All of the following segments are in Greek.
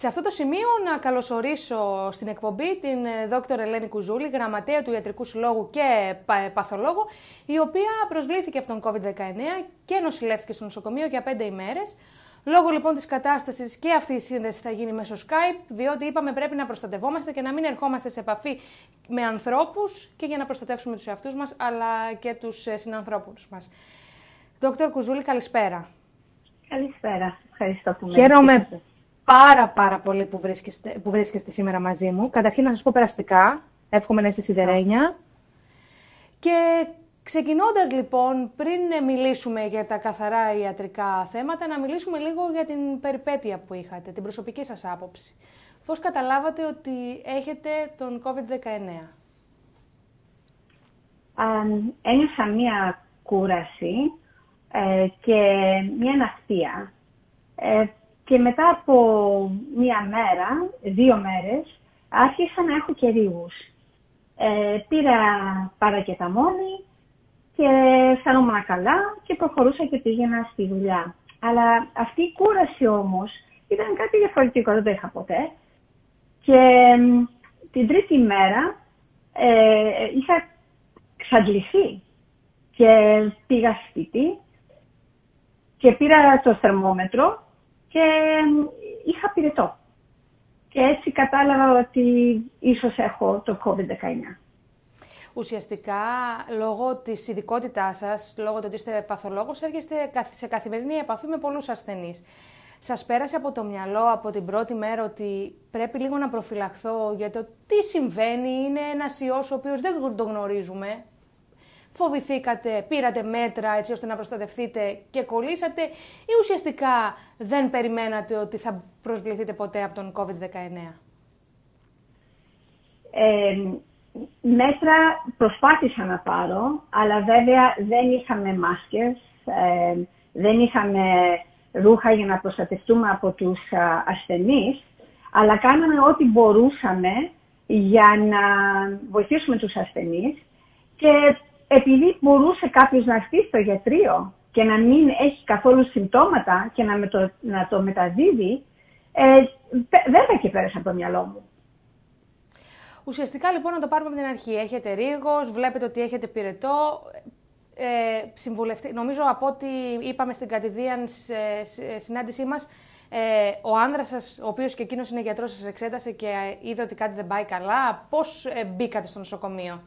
Σε αυτό το σημείο να καλωσορίσω στην εκπομπή την ε, δόκτωρ Ελένη Κουζούλη, γραμματέα του Ιατρικού Συλλόγου και ε, παθολόγο, η οποία προσβλήθηκε από τον COVID-19 και νοσηλεύτηκε στο νοσοκομείο για πέντε ημέρες. Λόγω λοιπόν της κατάστασης και αυτή η σύνδεση θα γίνει μέσω Skype, διότι είπαμε πρέπει να προστατευόμαστε και να μην ερχόμαστε σε επαφή με ανθρώπους και για να προστατεύσουμε τους εαυτούς μας αλλά και τους ε, συνανθρώπους μας. Δόκτωρ Κουζούλη, καλησπέρα. Καλησπέρα. Ευχαριστώ που με Χαίρομαι πάρα πάρα πολύ που βρίσκεστε, που βρίσκεστε σήμερα μαζί μου. Καταρχήν να σας πω περαστικά. Εύχομαι να είστε σιδερένια. Και ξεκινώντας λοιπόν, πριν μιλήσουμε για τα καθαρά ιατρικά θέματα, να μιλήσουμε λίγο για την περιπέτεια που είχατε, την προσωπική σας άποψη. Πώς καταλάβατε ότι έχετε τον COVID-19? Ένιωσα μία κούραση ε, και μία ναυτία. Ε, και μετά από μία μέρα, δύο μέρες, άρχισα να έχω και ρίγους. Ε, πήρα παρακεταμόνη και αισθανόμουν καλά και προχωρούσα και πήγαινα στη δουλειά. Αλλά αυτή η κούραση όμως ήταν κάτι διαφορετικό, δεν το είχα ποτέ. Και την τρίτη μέρα ε, είχα ξαντληθεί και πήγα σπίτι και πήρα το θερμόμετρο και είχα πυρετό. Και έτσι κατάλαβα ότι ίσως έχω το COVID-19. Ουσιαστικά, λόγω της ειδικότητάς σας, λόγω του ότι είστε παθολόγος, έρχεστε σε καθημερινή επαφή με πολλούς ασθενείς. Σας πέρασε από το μυαλό από την πρώτη μέρα ότι πρέπει λίγο να προφυλαχθώ για το τι συμβαίνει, είναι ένας ιός ο οποίος δεν τον γνωρίζουμε, φοβηθήκατε, πήρατε μέτρα έτσι ώστε να προστατευτείτε και κολλήσατε ή ουσιαστικά δεν περιμένατε ότι θα προσβληθείτε ποτέ από τον COVID-19; Ε, μέτρα προσπάθησα να πάρω, αλλά βέβαια δεν είχαμε μάσκες, ε, δεν είχαμε ρούχα για να προστατευτούμε από τους ασθενείς, αλλά κάναμε ό,τι μπορούσαμε για να βοηθήσουμε τους ασθενείς και επειδή μπορούσε κάποιος να έρθει στο γιατρείο και να μην έχει καθόλου συμπτώματα και να, το, να το μεταδίδει, ε, δεν θα και πέρασε από το μυαλό μου. Ουσιαστικά λοιπόν να το πάρουμε από την αρχή. Έχετε ρίγος, βλέπετε ότι έχετε πυρετό. Ε, συμβουλευτή, νομίζω από ό,τι είπαμε στην κατηδίαν συνάντησή μας, ε, ο άνδρας σας, ο οποίος και εκείνος είναι γιατρός, σας εξέτασε και είδε ότι κάτι δεν πάει καλά. Πώς ε, μπήκατε στο νοσοκομείο;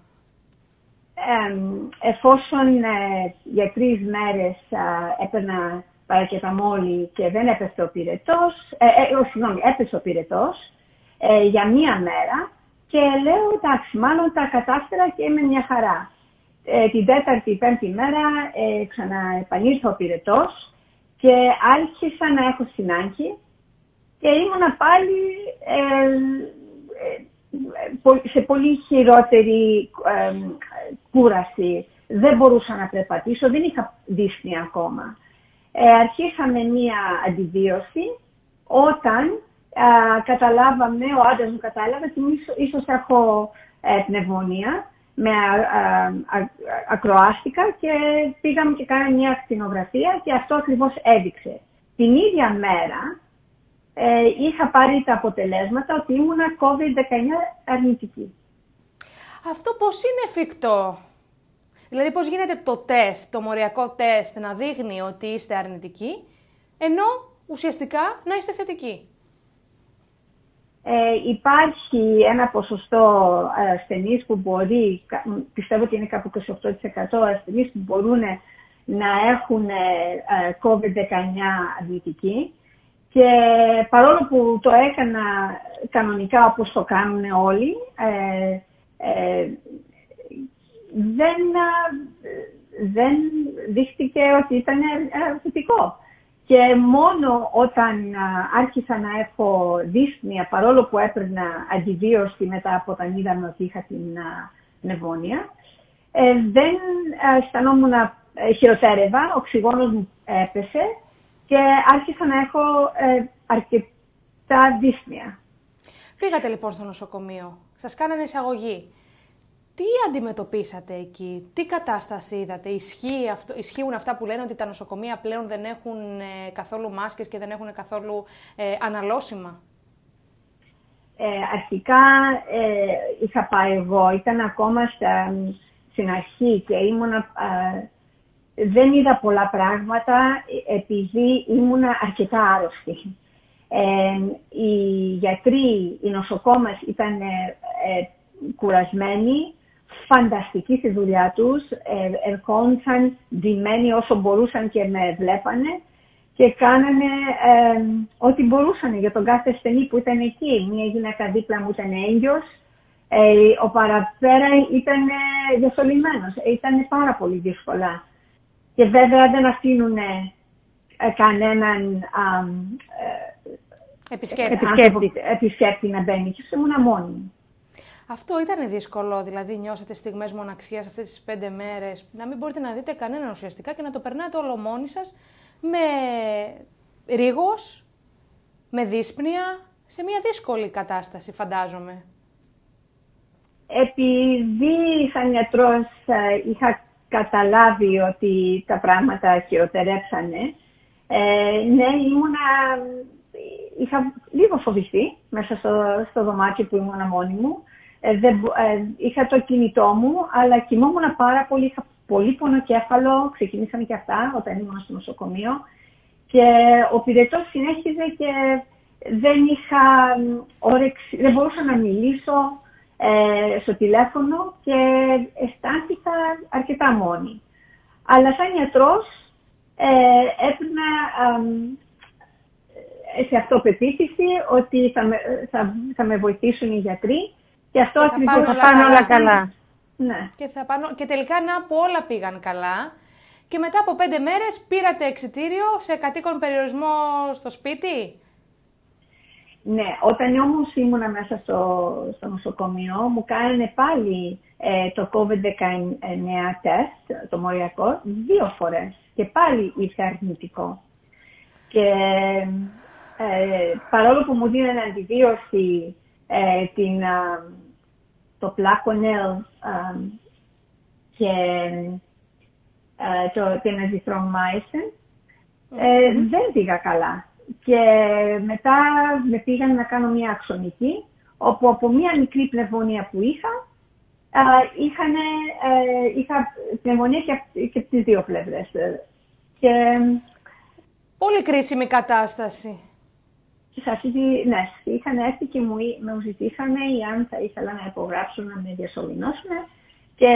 Εφόσον ε, για τρεις μέρες ε, έπαιρνα παρακεταμόλη και δεν έπεσε ο πυρετός, ε, ε, συγγνώμη, έπεσε ο πυρετός ε, για μία μέρα και λέω εντάξει, μάλλον τα κατάφερα και είμαι μια χαρά. Ε, την τέταρτη, πέμπτη μέρα ε, ξαναεπανήλθε ο πυρετός και άρχισα να έχω συνάχη και ήμουνα πάλι σε πολύ χειρότερη κούραση. Δεν μπορούσα να περπατήσω, δεν είχα δύσπνοια ακόμα. Ε, αρχίσαμε μία αντιβίωση όταν καταλάβαμε, ο άντρας μου κατάλαβε ότι ίσως έχω ε, πνευμονία, με ακροάστηκα και πήγαμε και κάναμε μια ακτινογραφία και αυτό ακριβώς έδειξε. Την ίδια μέρα ε, είχα πάρει τα αποτελέσματα ότι ήμουνα COVID-19 αρνητική. Αυτό πώς είναι εφικτό; Δηλαδή πώς γίνεται το τεστ, το μοριακό τεστ να δείχνει ότι είστε αρνητικοί, ενώ ουσιαστικά να είστε θετικοί; Ε, υπάρχει ένα ποσοστό ασθενείς που μπορεί, πιστεύω ότι είναι κάπου 28% ασθενείς που μπορούν να έχουν ε, ε, COVID-19 αρνητική και παρόλο που το έκανα κανονικά όπως το κάνουν όλοι, ε, ε, δεν, δεν δείχτηκε ότι ήταν θετικό. Και μόνο όταν άρχισα να έχω δύσπνοια, παρόλο που έπαιρνα αντιβίωση μετά από όταν είδαμε ότι είχα την πνευμόνια, ε, δεν αισθανόμουν χειροτέρευα, ο οξυγόνος μου έπεσε και άρχισα να έχω ε, αρκετά δύσπνοια. Πήγατε λοιπόν στο νοσοκομείο, σας κάνανε εισαγωγή. Τι αντιμετωπίσατε εκεί, τι κατάσταση είδατε, Ισχύει αυτό, ισχύουν αυτά που λένε ότι τα νοσοκομεία πλέον δεν έχουν ε, καθόλου μάσκες και δεν έχουν καθόλου ε, αναλώσιμα; ε, αρχικά ε, είχα πάει εγώ, ήταν ακόμα στα, στην αρχή και ήμουνα, δεν είδα πολλά πράγματα επειδή ήμουνα αρκετά άρρωστη. οι γιατροί, οι νοσοκόμες ήταν κουρασμένοι, φανταστικοί στη δουλειά τους, ε, ερχόντουσαν ντυμένοι όσο μπορούσαν και με βλέπανε και κάνανε ε, ό,τι μπορούσαν για τον κάθε ασθενή που ήταν εκεί. Μία γυναίκα δίπλα μου ήταν έγκυος, ε, ο παραπέρα ήταν ε, διασωλημένος. Ήταν πάρα πολύ δύσκολα. Και βέβαια δεν αφήνουν ε, κανέναν επισκέπτη. επισκέπτη να μπαίνει. Και ήμουν μόνη μου. Αυτό ήταν δύσκολο, δηλαδή νιώσατε στιγμές μοναξίας αυτές τις πέντε μέρες, να μην μπορείτε να δείτε κανέναν ουσιαστικά και να το περνάτε όλο μόνοι σας με ρίγος, με δύσπνοια, σε μια δύσκολη κατάσταση φαντάζομαι. Επειδή σαν γιατρός ε, είχα καταλάβει ότι τα πράγματα χειροτερέψανε, ε, ναι, ήμουνα, είχα λίγο φοβηθεί μέσα στο, στο δωμάτιο που ήμουνα μόνη μου. Ε, ε, είχα το κινητό μου, αλλά κοιμόμουν πάρα πολύ, είχα πολύ πονοκέφαλο, ξεκινήσαν και αυτά όταν ήμουν στο νοσοκομείο. Και ο πυρετός συνέχιζε και δεν είχα όρεξη, δεν μπορούσα να μιλήσω ε, στο τηλέφωνο και αισθάνθηκα αρκετά μόνη. Αλλά σαν ιατρός ε, έπαιρνα ε, σε αυτοπεποίθηση ότι θα με, θα, θα με βοηθήσουν οι γιατροί και αυτό ακριβώς θα, πάνε όλα καλά. Ναι. Και, θα πάνω... και τελικά να που όλα πήγαν καλά. Και μετά από πέντε μέρες πήρατε εξητήριο σε κατοίκον περιορισμό στο σπίτι; Ναι, όταν όμως ήμουνα μέσα στο, στο νοσοκομείο μου κάνανε πάλι ε, το COVID-19 τεστ, το μοριακό, δύο φορές και πάλι ήρθε αρνητικό. Και ε, παρόλο που μου δίνανε αντιβίωση ε, την, το Placonel και ε, το, την Azithromycin, ε, δεν πήγα καλά. Και μετά με πήγαν να κάνω μια αξονική, όπου από μια μικρή πνευμονία που είχα, είχαν, ε, είχα πνευμονία και, και από τις δύο πλευρές. Και... Πολύ κρίσιμη κατάσταση. Και σε αυτή τη, ναι, είχαν έρθει και μου, με ζητήσανε ή αν θα ήθελα να υπογράψουν να με διασωληνώσουν. Και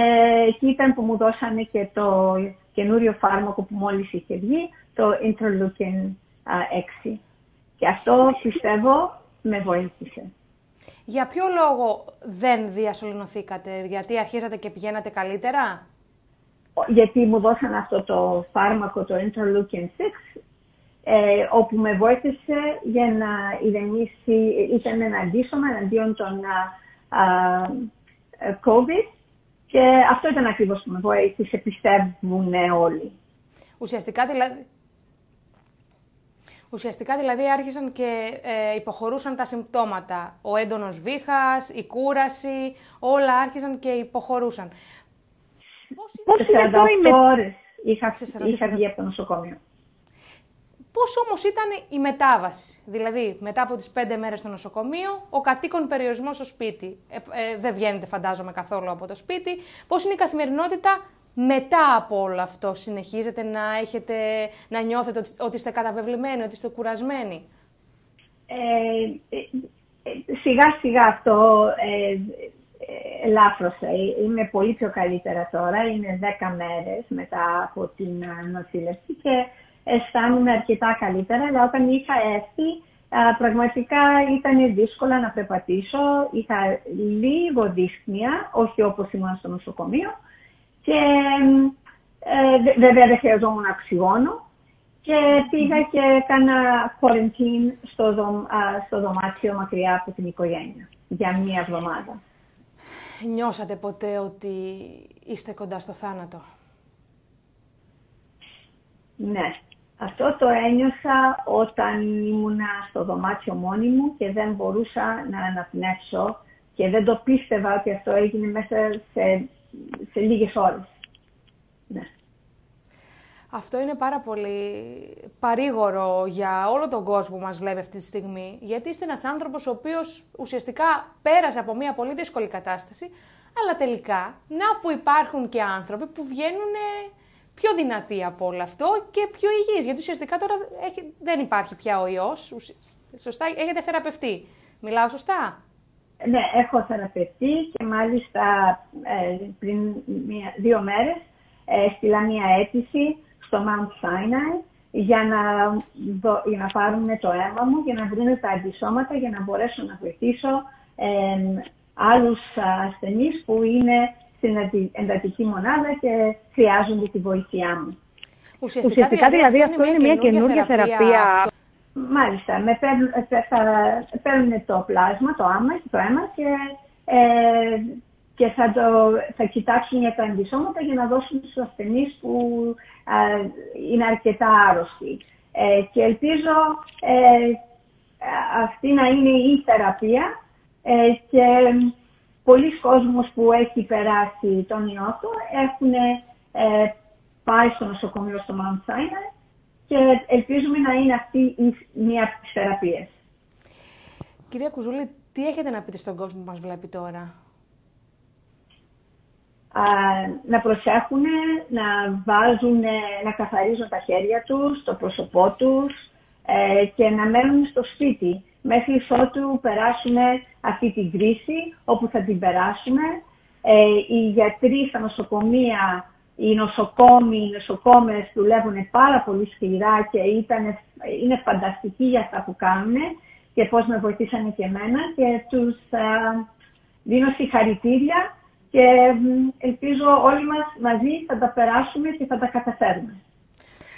εκεί ήταν που μου δώσανε και το καινούριο φάρμακο που μόλις είχε βγει, το Interleukin 6. Και αυτό πιστεύω με βοήθησε. Για ποιο λόγο δεν διασωληνωθήκατε, γιατί αρχίζατε και πηγαίνατε καλύτερα; Γιατί μου δώσαν αυτό το φάρμακο, το Interleukin 6, ε, όπου με βοήθησε για να ηρεμήσει, ήταν ένα αντίσωμα εναντίον των ε, COVID και αυτό ήταν ακριβώς που με βοήθησε, πιστεύουν όλοι. Ουσιαστικά δηλαδή, Ουσιαστικά δηλαδή άρχισαν και ε, υποχωρούσαν τα συμπτώματα. Ο έντονος βήχας, η κούραση, όλα άρχισαν και υποχωρούσαν. Πώς είναι το ώρες είχα, είχα βγει από το νοσοκομείο. Πώς όμως ήταν η μετάβαση, δηλαδή μετά από τις πέντε μέρες στο νοσοκομείο, ο κατοίκον περιορισμός στο σπίτι. Ε, ε, δεν βγαίνετε φαντάζομαι καθόλου από το σπίτι. Πώς είναι η καθημερινότητα μετά από όλο αυτό, συνεχίζετε να, έχετε, να νιώθετε ότι, είστε καταβεβλημένοι, ότι είστε κουρασμένοι; Ε, σιγά σιγά αυτό ε, ελάφρωσε. Είμαι πολύ πιο καλύτερα τώρα. Είναι δέκα μέρες μετά από την νοσήλευση και αισθάνομαι αρκετά καλύτερα, αλλά όταν είχα έρθει πραγματικά ήταν δύσκολα να περπατήσω. Είχα λίγο δύσπνοια, όχι όπως ήμουν στο νοσοκομείο. Και ε, βέβαια δεν χρειαζόμουν οξυγόνο. Και πήγα και έκανα quarantine στο, στο δωμάτιο μακριά από την οικογένεια για μία εβδομάδα. Νιώσατε ποτέ ότι είστε κοντά στο θάνατο; Ναι, αυτό το ένιωσα όταν ήμουνα στο δωμάτιο μόνη μου και δεν μπορούσα να αναπνεύσω και δεν το πίστευα ότι αυτό έγινε μέσα σε, σε λίγες ώρες. Ναι. Αυτό είναι πάρα πολύ παρήγορο για όλο τον κόσμο που μας βλέπει αυτή τη στιγμή, γιατί είστε ένας άνθρωπος ο οποίος ουσιαστικά πέρασε από μια πολύ δύσκολη κατάσταση, αλλά τελικά, να που υπάρχουν και άνθρωποι που βγαίνουν πιο δυνατοί από όλο αυτό και πιο υγιείς, γιατί ουσιαστικά τώρα έχει, δεν υπάρχει πια ο ιός, σωστά, έχετε θεραπευτεί. Μιλάω σωστά; Ναι, έχω θεραπευτεί και μάλιστα ε, πριν μία, δύο μέρες ε, στείλα μία αίτηση στο Mount Sinai για να, για να πάρουν το αίμα μου, για να βρουν τα αντισώματα, για να μπορέσω να βοηθήσω ε, άλλους ασθενείς που είναι στην εντατική μονάδα και χρειάζονται τη βοήθειά μου. Ουσιαστικά, Ουσιαστικά δηλαδή, δηλαδή αυτό είναι μια καινούργια θεραπεία. θεραπεία. Μάλιστα, με παίρνουν, θα, παίρνουν το πλάσμα, το άμα, το αίμα και, ε, και θα, το, θα κοιτάξουν για τα αντισώματα για να δώσουν στους ασθενείς που είναι αρκετά άρρωστοι. Ε, και ελπίζω ε, αυτή να είναι η θεραπεία ε, και πολλοί κόσμος που έχει περάσει τον ιό του έχουν ε, πάει στο νοσοκομείο στο Mount Sinai και ελπίζουμε να είναι αυτή η μία από τις θεραπείες. Κυρία Κουζούλη, τι έχετε να πείτε στον κόσμο που μας βλέπει τώρα; να προσέχουν, να βάζουν, να καθαρίζουν τα χέρια τους, το πρόσωπό τους ε, και να μένουν στο σπίτι μέχρι ότου περάσουμε αυτή την κρίση όπου θα την περάσουμε. Ε, οι γιατροί στα νοσοκομεία, οι νοσοκόμοι, οι νοσοκόμες δουλεύουν πάρα πολύ σκληρά και ήταν, είναι φανταστικοί για αυτά που κάνουν και πώς με βοηθήσανε και εμένα και τους α, δίνω συγχαρητήρια και ελπίζω όλοι μας μαζί θα τα περάσουμε και θα τα καταφέρουμε.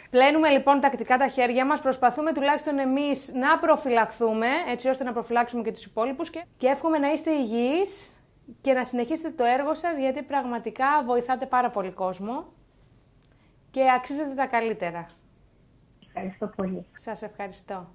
Πλένουμε λοιπόν τακτικά τα χέρια μας, προσπαθούμε τουλάχιστον εμείς να προφυλαχθούμε, έτσι ώστε να προφυλάξουμε και τους υπόλοιπους και, και εύχομαι να είστε υγιείς και να συνεχίσετε το έργο σας, γιατί πραγματικά βοηθάτε πάρα πολύ κόσμο και αξίζετε τα καλύτερα. Ευχαριστώ πολύ. Σας ευχαριστώ.